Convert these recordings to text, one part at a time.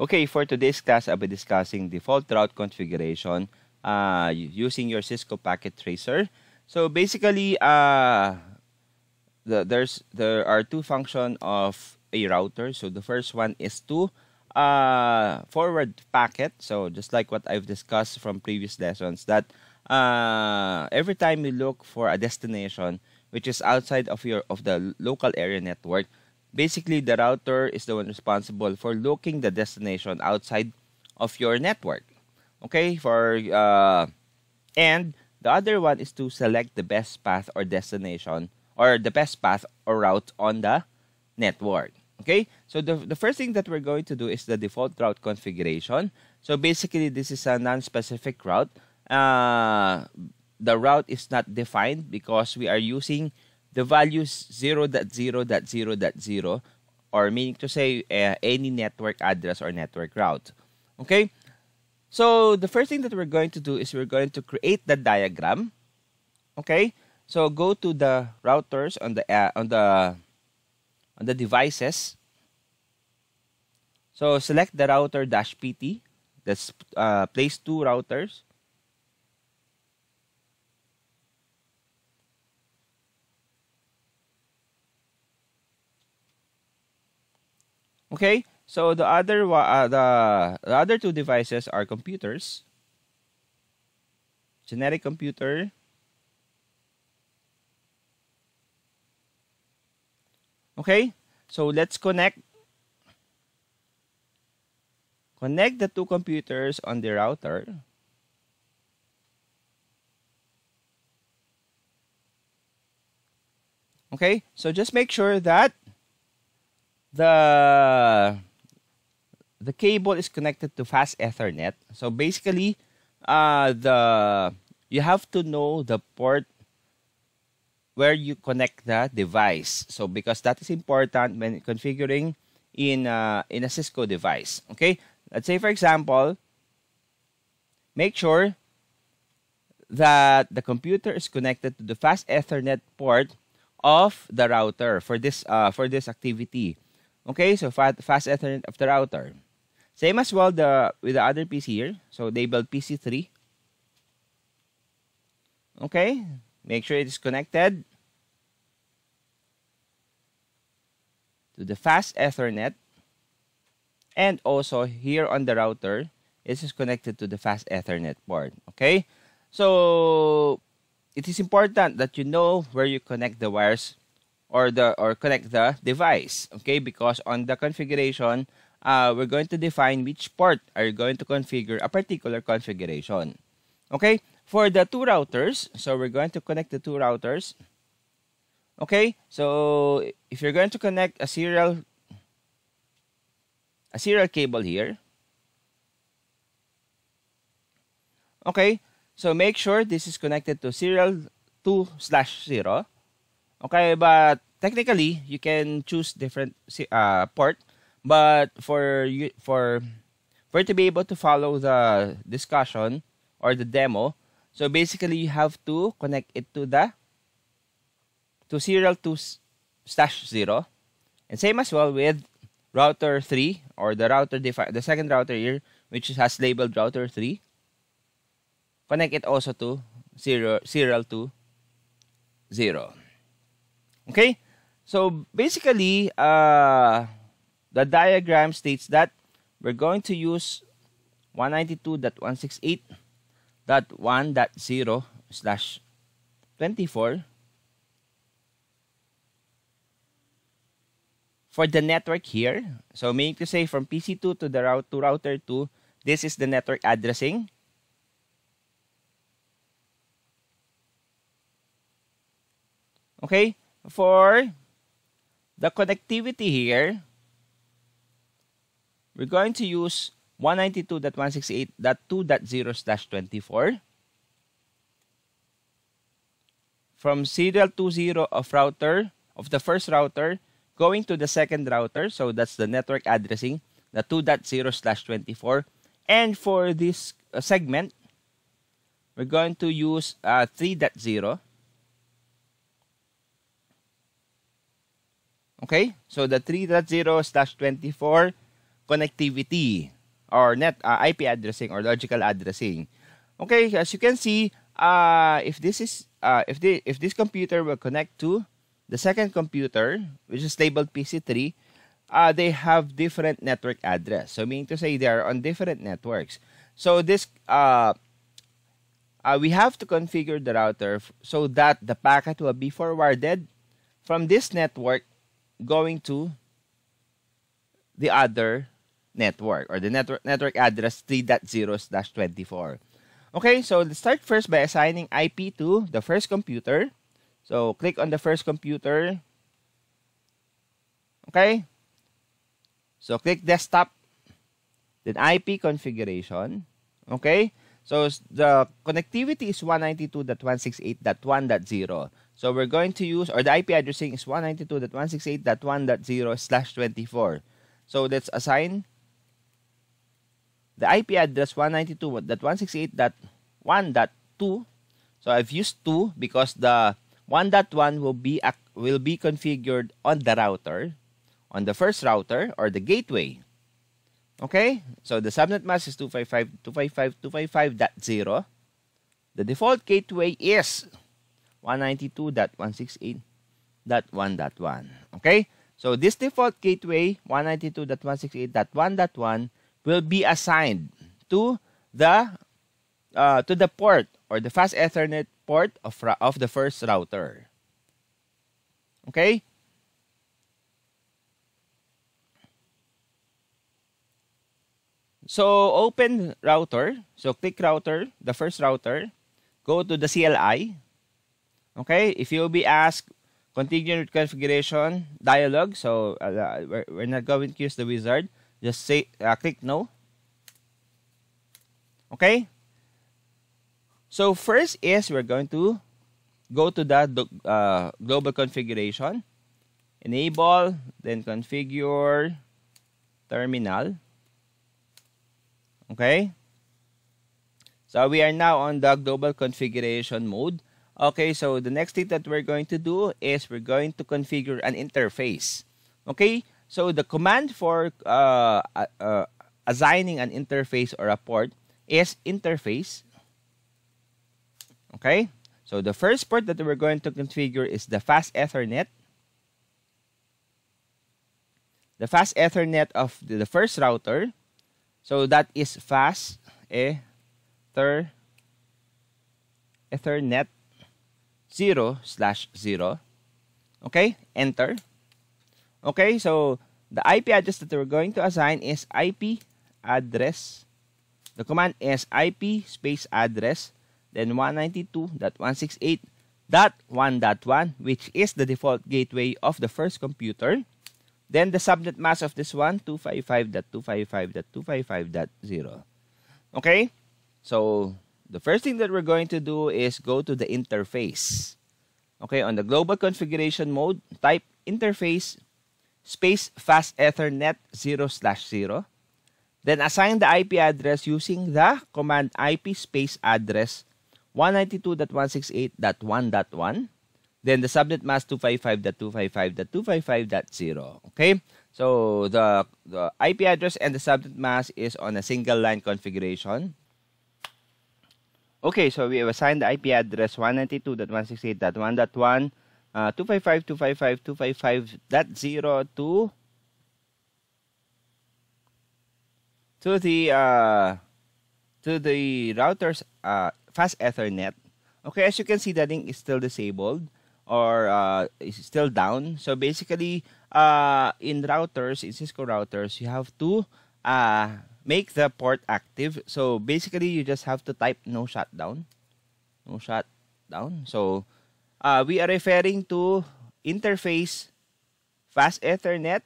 Okay, for today's class, I'll be discussing default route configuration uh, using your Cisco Packet Tracer. So basically, uh, the, there's there are two functions of a router. So the first one is to uh, forward packet. So just like what I've discussed from previous lessons, that uh, every time you look for a destination which is outside of your of the local area network, basically the router is the one responsible for looking the destination outside of your network. Okay, for uh, and the other one is to select the best path or destination or the best path or route on the network. Okay, so the, the first thing that we're going to do is the default route configuration. So basically, this is a non-specific route. Uh, the route is not defined because we are using the values 0.0.0.0 or meaning to say uh, any network address or network route. Okay, so the first thing that we're going to do is we're going to create the diagram. Okay, so go to the routers on the uh, on the on the devices. So select the router dash PT. That's uh, place two routers. Okay, so the other uh, the, the other two devices are computers. Generic computer. Okay, so let's connect connect the two computers on the router. Okay, so just make sure that the the cable is connected to fast ethernet. So basically uh the you have to know the port where you connect the device. So because that is important when configuring in uh, in a Cisco device okay? Let's say for example make sure that the computer is connected to the fast ethernet port of the router for this uh, for this activity Okay, so fast, Ethernet of the router. Same as well the with the other PC here. So they build PC3. Okay, make sure it is connected to the fast Ethernet. And also here on the router, it is connected to the fast Ethernet port. Okay, so it is important that you know where you connect the wires or the or connect the device okay? Because on the configuration uh, we're going to define which port are you going to configure a particular configuration okay? For the two routers so we're going to connect the two routers okay? So if you're going to connect a serial a serial cable here okay? So make sure this is connected to serial 2 slash 0 Okay, but technically you can choose different uh, port, but for you for for to be able to follow the discussion or the demo, so basically you have to connect it to the to serial 2 slash 0 and same as well with router 3 or the router the second router here which has labeled router 3 connect it also to serial serial 2 0 Okay? So basically, uh, the diagram states that we're going to use 192.168.1.0 slash 24 for the network here. So meaning to say from PC2 to the route to router 2, this is the network addressing. Okay? For the connectivity here, we're going to use 192.168.2.0/24 from serial 20 of router of the first router going to the second router. So that's the network addressing the 2.0/24 and for this uh, segment we're going to use uh, 3.0 Okay, so the 3.0 slash 24 connectivity or net uh, IP addressing or logical addressing. Okay, as you can see, uh, if this is uh, if the if this computer will connect to the second computer, which is labeled PC3, uh, they have different network address. So meaning to say they are on different networks. So this uh, uh, we have to configure the router so that the packet will be forwarded from this network going to the other network or the network network address 3.0/24. Okay, so let's start first by assigning IP to the first computer. So click on the first computer. Okay. So click desktop, then IP configuration. Okay. So the connectivity is 192.168.1.0. So we're going to use, or the IP addressing is 192.168.1.0 slash 24. So let's assign the IP address 192.168.1.2. So I've used 2 because the 1.1 will be will be configured on the router, on the first router or the gateway. Okay? So the subnet mask is 255.255.255.0. The default gateway is 192.168.1.1. Okay? So this default gateway 192.168.1.1 will be assigned to the uh, to the port or the fast Ethernet port of, of the first router. Okay? So open router. So click router, the first router. Go to the CLI. Okay, if you'll be asked, continue with configuration dialog. So uh, we're, we're not going to use the wizard. Just say uh, click no. Okay. So first is we're going to go to the uh, global configuration, enable, then configure terminal. Okay? So we are now on the global configuration mode. Okay, so the next thing that we're going to do is we're going to configure an interface. Okay, so the command for uh, uh, assigning an interface or a port is interface. Okay, so the first port that we're going to configure is the fast Ethernet. The fast Ethernet of the, the first router so that is fast ether ethernet 0 slash 0. Okay, enter. Okay, so the IP address that we're going to assign is IP address. The command is IP space address, then 192.168.1.1, which is the default gateway of the first computer. Then the subnet mask of this one, 255.255.255.0. Okay? So, the first thing that we're going to do is go to the interface. Okay, on the global configuration mode, type interface space fast ethernet 0 slash 0. Then assign the IP address using the command IP space address 192.168.1.1 then the subnet mask 255.255.255.0. Okay? So the, the IP address and the subnet mask is on a single line configuration. Okay, so we have assigned the IP address 192.168.1.1 uh, 255.255.255.0 to to the uh, to the router's uh, fast Ethernet. Okay, as you can see, the link is still disabled or uh, is still down. So basically, uh, in routers, in Cisco routers, you have to uh, make the port active. So basically, you just have to type no shutdown. No shutdown. So uh, we are referring to interface fast Ethernet.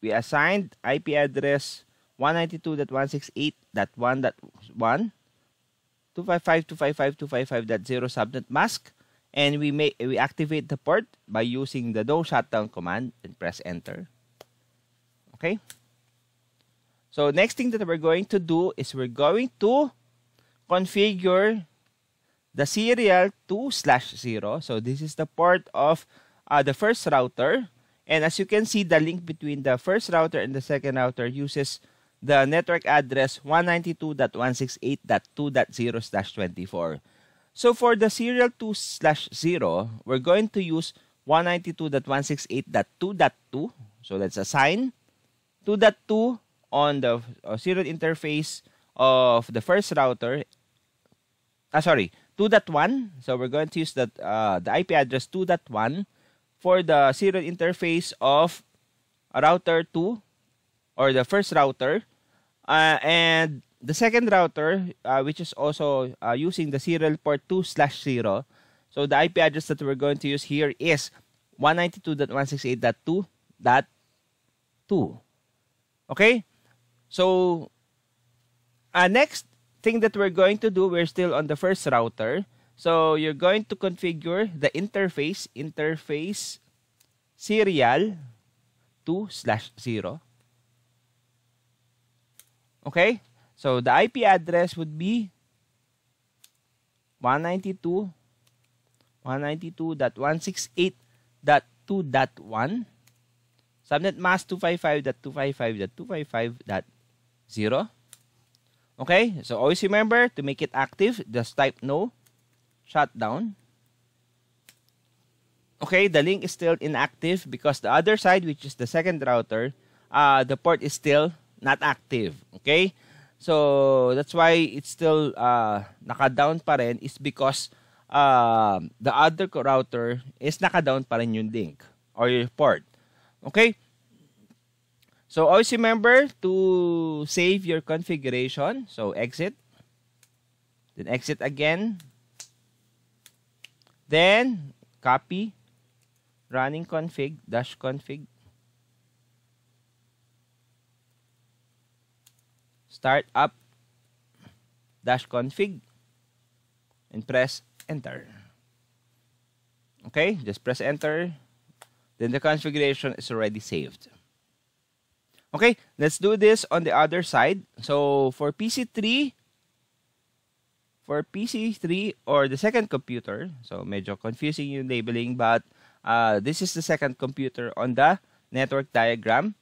We assigned IP address 192.168.1.1 255.255.255.0 subnet mask and we may we activate the port by using the no shutdown command and press enter. Okay. So next thing that we're going to do is we're going to configure the serial 2 slash 0. So this is the port of uh, the first router. And as you can see, the link between the first router and the second router uses the network address 192.168.2.0/24. So for the serial 2 slash 0, we're going to use 192.168.2.2. So let's assign 2.2 on the uh, serial interface of the first router. Ah, sorry, 2.1. So we're going to use that uh, the IP address 2.1 for the serial interface of router 2 or the first router. Uh, and the second router, uh, which is also uh, using the serial port 2 slash 0. So the IP address that we're going to use here is 192.168.2.2. Okay? So, uh, next thing that we're going to do, we're still on the first router. So, you're going to configure the interface, interface serial 2 slash 0. Okay? So, the IP address would be 192 192.168.2.1 subnet mask 255.255.255.0 okay so always remember to make it active just type no shutdown okay the link is still inactive because the other side which is the second router uh, the port is still not active okay so that's why it's still uh, naka-down pa rin is because uh, the other router is naka-down pa rin yung link or your port. Okay? So always remember to save your configuration. So exit. Then exit again. Then copy running config dash config start up dash config and press enter. Okay, just press enter. Then the configuration is already saved. Okay, let's do this on the other side. So for PC3, for PC3 or the second computer, so medyo confusing yung labeling, but uh, this is the second computer on the network diagram.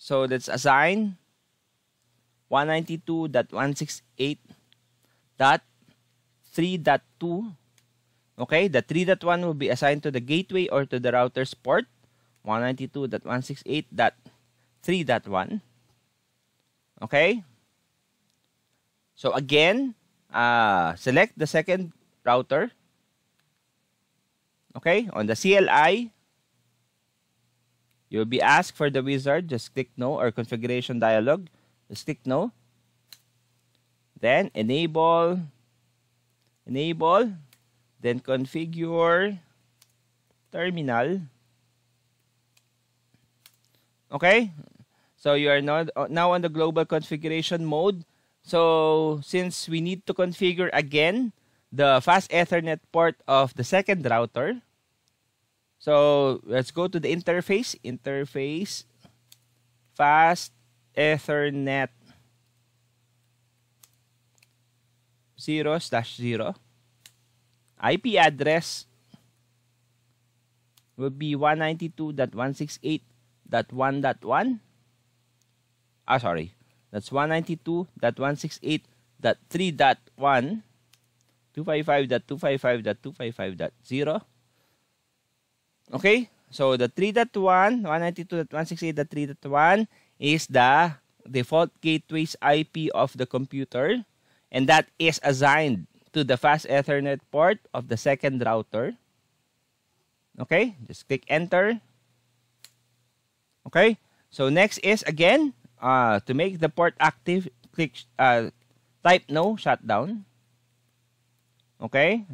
So let's assign 192.168.3.2. Okay, the 3.1 will be assigned to the gateway or to the router's port. 192.168.3.1. Okay. So again, uh, select the second router. Okay, on the CLI, You'll be asked for the wizard. Just click no or configuration dialog. Just click no. Then enable. Enable. Then configure terminal. Okay? So you are now, uh, now on the global configuration mode. So since we need to configure again the fast Ethernet port of the second router, so let's go to the interface. Interface. Fast Ethernet 0 slash 0. IP address will be 192.168.1.1. Ah, sorry. That's 192.168.3.1. 255.255.255.0. Okay? So the 3.1, 192.168.3.1 is the default gateway's IP of the computer and that is assigned to the fast Ethernet port of the second router. Okay? Just click enter. Okay? So next is again uh, to make the port active, click uh, type no shutdown. Okay?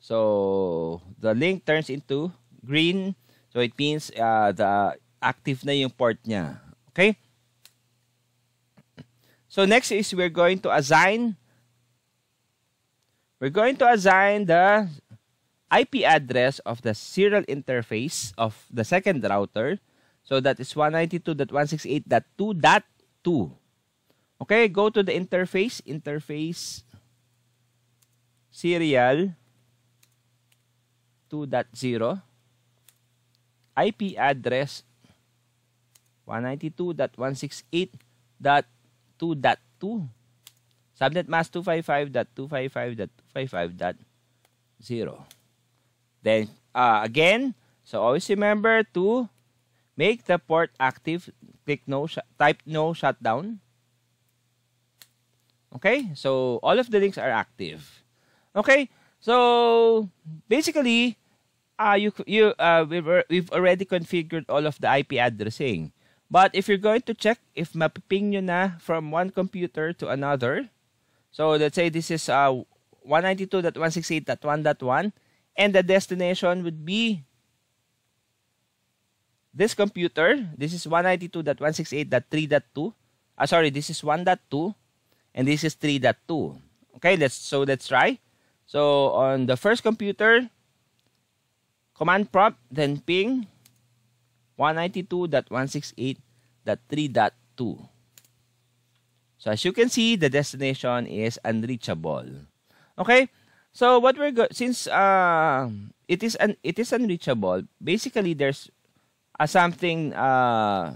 So, the link turns into green. So, it means uh, the active na yung port niya. Okay? So, next is we're going to assign we're going to assign the IP address of the serial interface of the second router. So, that is 192.168.2.2. Okay, go to the interface, interface serial 2.0 IP address 192.168.2.2. Subnet mask 255.255.255.0. Then, uh, again, so always remember to make the port active. Click no, type no shutdown. Okay, so all of the links are active. Okay, so basically, uh, you you uh, we've we've already configured all of the IP addressing. But if you're going to check if mapiping nyo na from one computer to another, so let's say this is uh 192.168.1.1 and the destination would be this computer. This is 192.168.3.2. Uh, sorry, this is 1.2 and this is 3.2. Okay, let's so let's try. So on the first computer, command prompt, then ping 192.168.3.2. So as you can see, the destination is unreachable. Okay? So what we're go since uh it is un it is unreachable, basically there's uh, something uh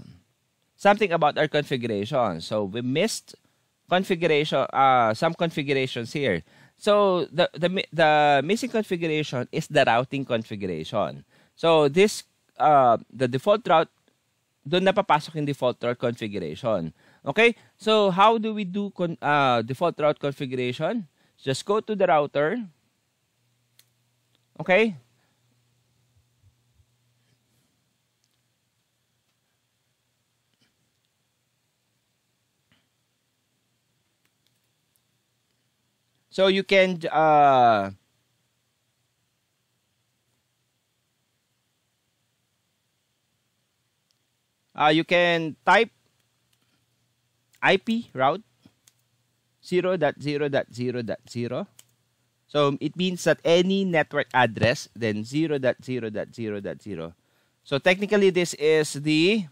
something about our configuration. So we missed configuration uh some configurations here. So the the the missing configuration is the routing configuration. So this uh the default route doon napapasok yung default route configuration. Okay? So how do we do con uh, default route configuration? Just go to the router. Okay? So you can uh, uh, you can type IP route 0.0.0.0. So it means that any network address, then 0.0.0.0. So technically this is the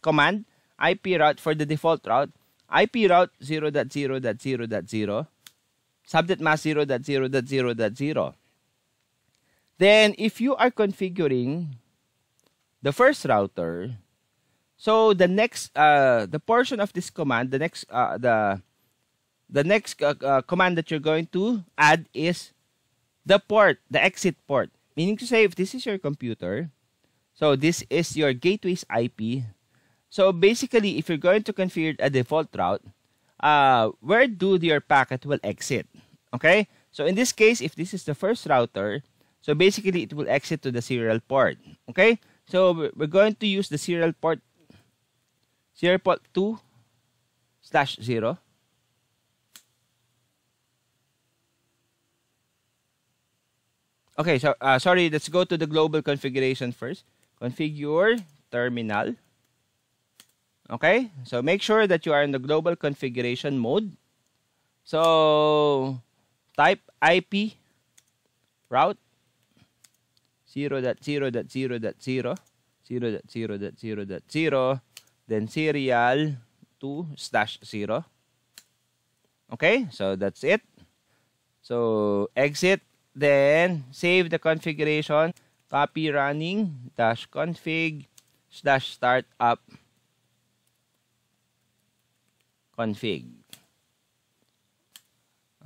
command IP route for the default route. IP route 0.0.0.0 subnet mask 0.0.0.0. Then, if you are configuring the first router, so the next, uh, the portion of this command, the next, uh, the, the next uh, uh, command that you're going to add is the port, the exit port. Meaning to say, if this is your computer, so this is your gateway's IP. So basically, if you're going to configure a default route, uh, where do your packet will exit. Okay? So in this case, if this is the first router, so basically it will exit to the serial port. Okay? So we're going to use the serial port, serial port 2 slash 0. Okay, so uh, sorry, let's go to the global configuration first. Configure terminal. Okay, so make sure that you are in the global configuration mode. So type IP route 0 0 0 0 0 0 then serial 2 slash 0 okay? So that's it. So exit then save the configuration copy running dash config slash startup config.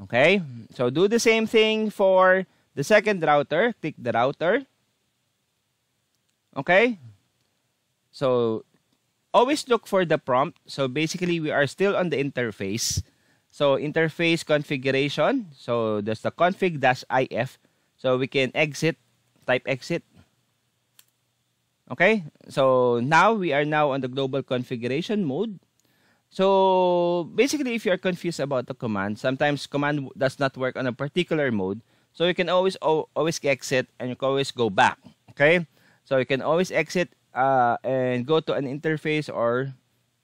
Okay? So do the same thing for the second router. Click the router. Okay? So always look for the prompt. So basically we are still on the interface. So interface configuration. So there's the config dash if. So we can exit, type exit. Okay? So now we are now on the global configuration mode. So basically, if you're confused about the command, sometimes command does not work on a particular mode. So you can always always exit and you can always go back. Okay, so you can always exit uh, and go to an interface or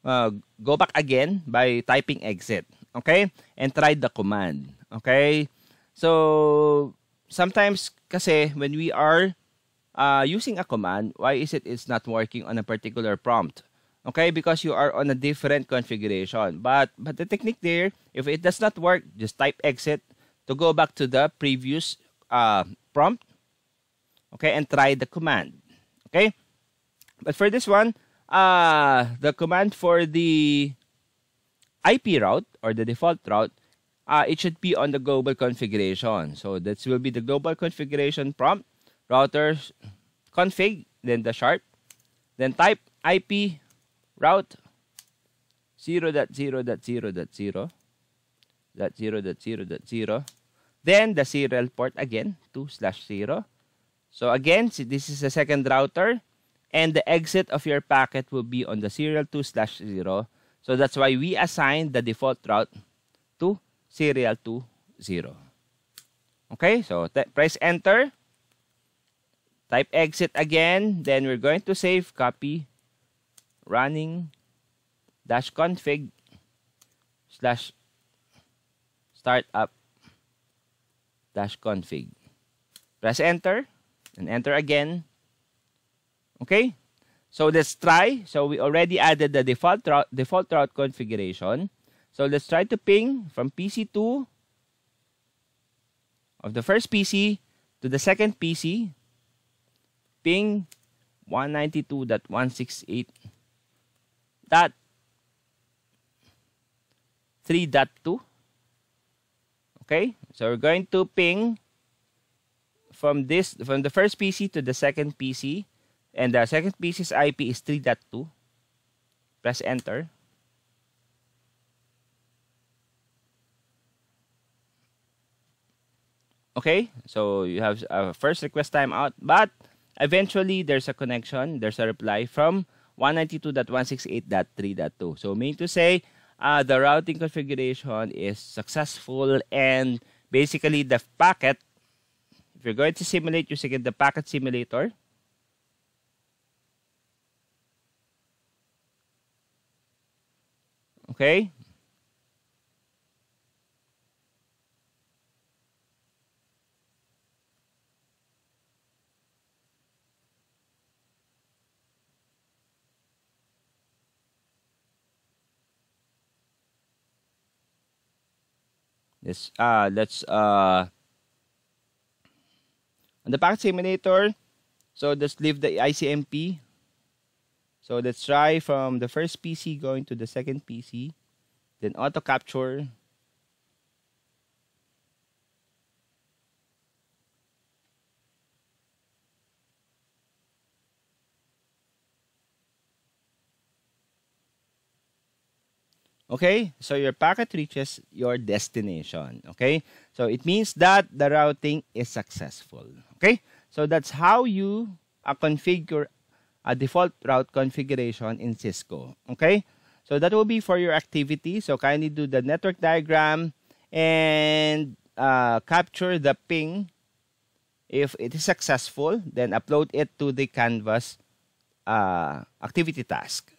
uh, go back again by typing exit. Okay, and try the command. Okay, so sometimes kasi when we are uh, using a command, why is it it's not working on a particular prompt? Okay? Because you are on a different configuration. But but the technique there if it does not work just type exit to go back to the previous uh, prompt. Okay? And try the command. Okay? But for this one uh, the command for the IP route or the default route, uh, it should be on the global configuration. So that will be the global configuration prompt, routers config, then the sharp, then type IP route 0.0.0.0 dot 0 dot 0 dot 0 then the serial port again 2 slash 0 so again this is the second router and the exit of your packet will be on the serial 2 slash 0 so that's why we assign the default route to serial 2 0 okay so press enter type exit again then we're going to save copy running dash config slash startup dash config. Press enter and enter again. Okay? So let's try. So we already added the default route, default route configuration. So let's try to ping from PC2 of the first PC to the second PC. Ping 192.168 dot 3.2 okay? So we're going to ping from this from the first PC to the second PC and the second PC's IP is 3.2 press enter. Okay? So you have a first request timeout but eventually there's a connection. There's a reply from 192.168.3.2 so mean to say uh, the routing configuration is successful and basically the packet, if you're going to simulate using the packet simulator, okay, Let's uh let's uh on the packet simulator. So let's leave the ICMP. So let's try from the first PC going to the second PC, then auto capture. Okay, so your packet reaches your destination. Okay, so it means that the routing is successful. Okay, so that's how you uh, configure a default route configuration in Cisco. Okay, so that will be for your activity. So kindly do the network diagram and uh, capture the ping. If it is successful, then upload it to the Canvas uh, activity task.